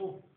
passou